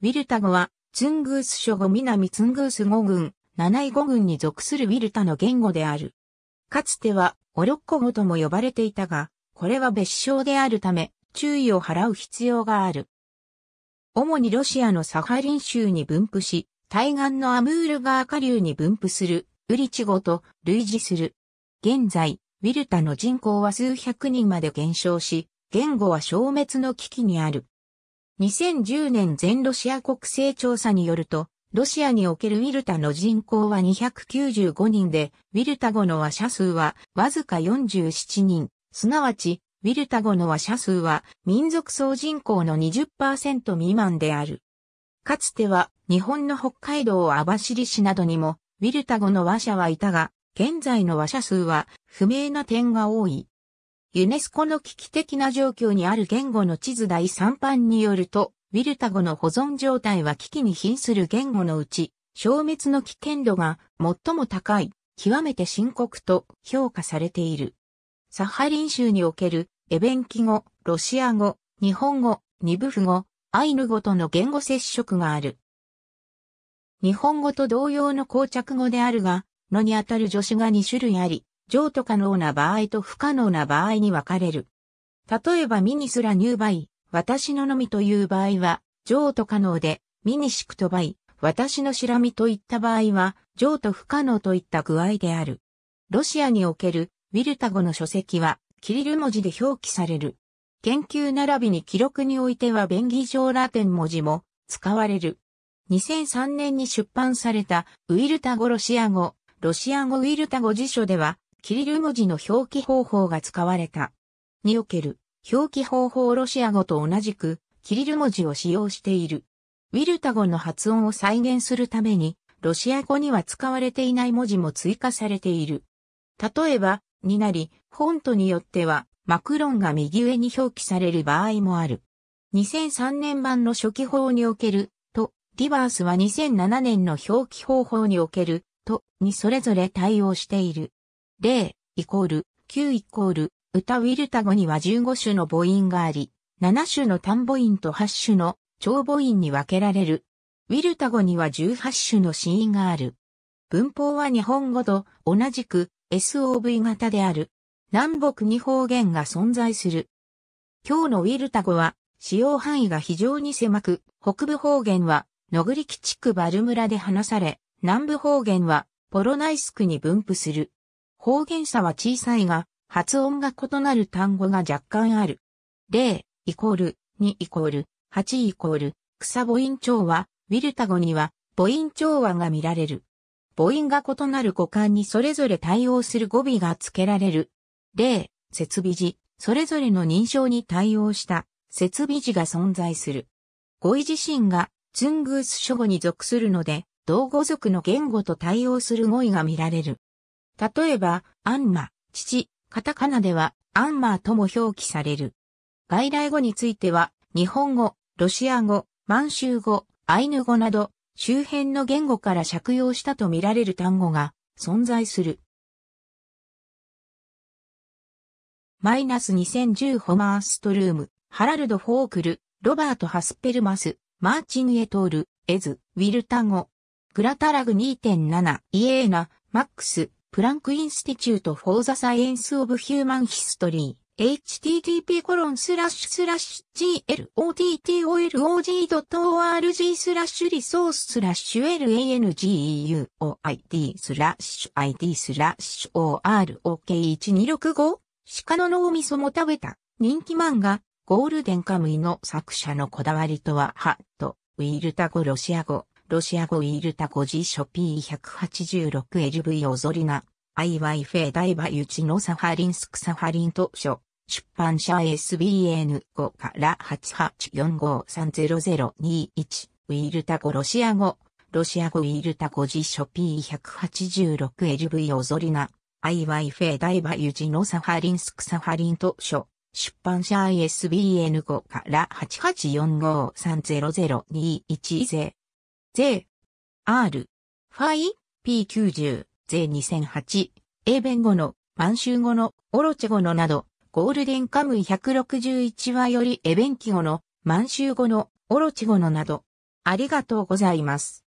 ウィルタ語は、ツングース諸語南ツングース語群、七位語群に属するウィルタの言語である。かつては、オロッコ語とも呼ばれていたが、これは別称であるため、注意を払う必要がある。主にロシアのサハリン州に分布し、対岸のアムール川下流に分布する、ウリチ語と類似する。現在、ウィルタの人口は数百人まで減少し、言語は消滅の危機にある。2010年全ロシア国勢調査によると、ロシアにおけるウィルタの人口は295人で、ウィルタ語の話者数はわずか47人、すなわち、ウィルタ語の話者数は民族総人口の20%未満である。かつては日本の北海道網走市などにもウィルタ語の話者はいたが、現在の話者数は不明な点が多い。ユネスコの危機的な状況にある言語の地図第3版によると、ウィルタ語の保存状態は危機に瀕する言語のうち、消滅の危険度が最も高い、極めて深刻と評価されている。サハリン州におけるエベンキ語、ロシア語、日本語、ニブフ語、アイヌ語との言語接触がある。日本語と同様の膠着語であるが、のにあたる助詞が2種類あり、譲渡可能な場合と不可能な場合に分かれる。例えばミニスラニューバイ、私ののみという場合は、譲渡可能で、ミニシクトバイ、私のしらみといった場合は、譲渡不可能といった具合である。ロシアにおけるウィルタ語の書籍は、キリル文字で表記される。研究並びに記録においては便宜上ラテン文字も使われる。2003年に出版されたウィルタ語ロシア語ロシア語ウィルタ語辞書では、キリル文字の表記方法が使われた。における、表記方法ロシア語と同じく、キリル文字を使用している。ウィルタ語の発音を再現するために、ロシア語には使われていない文字も追加されている。例えば、になり、フォントによっては、マクロンが右上に表記される場合もある。2003年版の初期法における、と、ディバースは2007年の表記方法における、とにそれぞれ対応している。0イコール9イコール歌ウィルタ語には15種の母音があり、7種の単母音と8種の長母音に分けられる。ウィルタ語には18種の子音がある。文法は日本語と同じく SOV 型である。南北に方言が存在する。今日のウィルタ語は使用範囲が非常に狭く、北部方言は野栗木地区バル村で話され、南部方言はポロナイスクに分布する。方言差は小さいが、発音が異なる単語が若干ある。0イコール2イコール8イコール草母音調和、ウィルタ語には母音調和が見られる。母音が異なる語感にそれぞれ対応する語尾が付けられる。0設備時、それぞれの認証に対応した設備時が存在する。語彙自身がツングース諸語に属するので、同語族の言語と対応する語彙が見られる。例えば、アンマ、父、カタカナでは、アンマーとも表記される。外来語については、日本語、ロシア語、満州語、アイヌ語など、周辺の言語から借用したとみられる単語が存在する。マイナス2010ハマーストローム、ハラルド・フォークル、ロバート・ハスペルマート、マーチン・ et al., eds、ウィルタ語、 Glottolog 2.7、イエーナ、 Max Planck Institute for the Science of Human History。http コロンスラッシュスラッシュ glottolog.org スラッシュ resource スラッシュ languoid スラッシュ id スラッシュ orok1265 鹿の脳みそも食べた。人気漫画。ゴールデンカムイの作者のこだわりとはハット。ウィルタ語ロシア語。ロシア語イールタ語辞書 P186LV オゾリナ、IY フェダイバユチのサハリンスクサハリン図書、出版社 SBN5 から884530021、ウィールタ語ロシア語、ロシア語ウィールタ語辞書 P186LV オゾリナ、IY フェダイバユチのサハリンスクサハリン図書、出版社 ISBN5 から8845300021ぜ。J、R、ファイ、P90、J2008、英弁語の、満州語の、オロチェ語のなど、ゴールデンカムイ161話よりエベンキ語の、満州語の、オロチ語のなど、ありがとうございます。